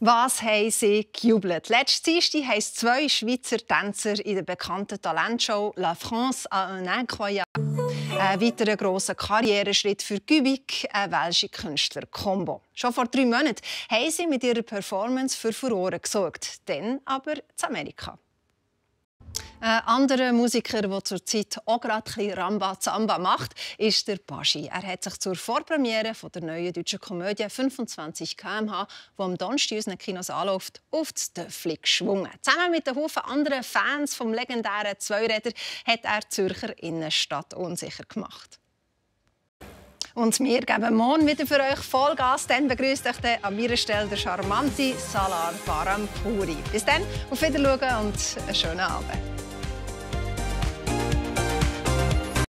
Was haben sie gejubelt? Letzte Dienstag haben zwei Schweizer Tänzer in der bekannten Talentshow «La France a un incroyable» ein weiterer grosser Karriereschritt für Gübig, ein welsche Künstler-Kombo. Schon vor drei Monaten haben sie mit ihrer Performance für Furore gesorgt, dann aber in Amerika. Ein anderer Musiker, der zurzeit auch gerade ein Ramba Zamba macht, ist der Baschi. Er hat sich zur Vorpremiere der neuen deutschen Komödie 25 km/h, die am Donnerstag unseren Kinos anläuft, auf das Töffli geschwungen. Zusammen mit einem Haufen anderen Fans vom legendären Zweiräder hat er Zürcher Innenstadt unsicher gemacht. Und wir geben morgen wieder für euch Vollgas. Dann begrüßt euch an meiner Stelle der charmante Salar Barampuri. Bis dann, auf Wiedersehen und einen schönen Abend.